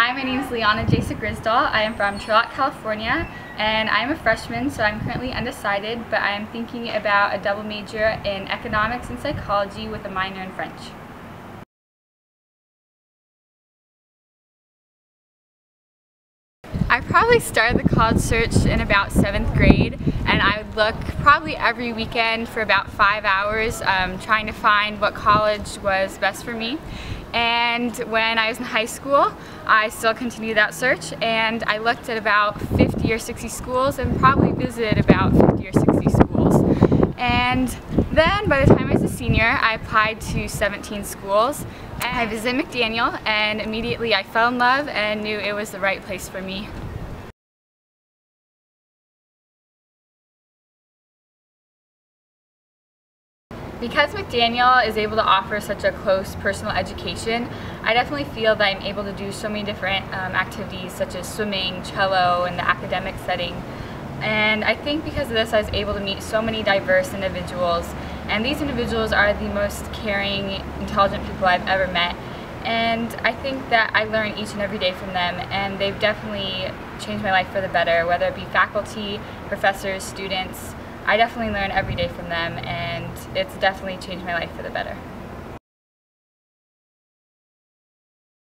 Hi, my name is Leanna Jasek-Rysdahl. I am from Turlock, California, and I'm a freshman, so I'm currently undecided, but I am thinking about a double major in economics and psychology with a minor in French. I probably started the college search in about seventh grade and I would look probably every weekend for about five hours um, trying to find what college was best for me. And when I was in high school, I still continued that search and I looked at about 50 or 60 schools and probably visited about 50 or 60 schools. And then by the time I was a senior, I applied to 17 schools. And I visited McDaniel and immediately I fell in love and knew it was the right place for me. Because McDaniel is able to offer such a close personal education, I definitely feel that I'm able to do so many different um, activities such as swimming, cello, and the academic setting. And I think because of this I was able to meet so many diverse individuals and these individuals are the most caring, intelligent people I've ever met and I think that I learn each and every day from them and they've definitely changed my life for the better, whether it be faculty, professors, students. I definitely learn every day from them and it's definitely changed my life for the better.